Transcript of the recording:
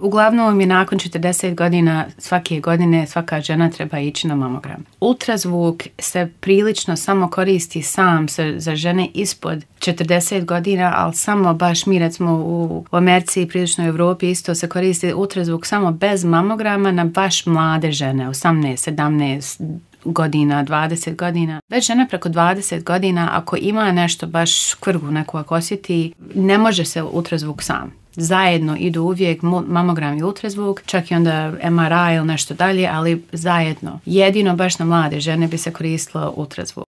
Uglavnom je nakon 40 godina svake godine svaka žena treba ići na mamogram. Ultrazvuk se prilično samo koristi sam za žene ispod 40 godina, ali samo baš mi recimo u Americi i prilično u Europi isto se koristi ultrazvuk samo bez mamograma na baš mlade žene, 18, 17, godina, 20 godina. Već žena preko 20 godina, ako ima nešto baš kvrgu neku ako osjeti, ne može se ultrazvuk sam. Zajedno idu uvijek mamogram i ultrazvuk, čak i onda MRI ili nešto dalje, ali zajedno. Jedino baš na mlade žene bi se koristilo ultrazvuk.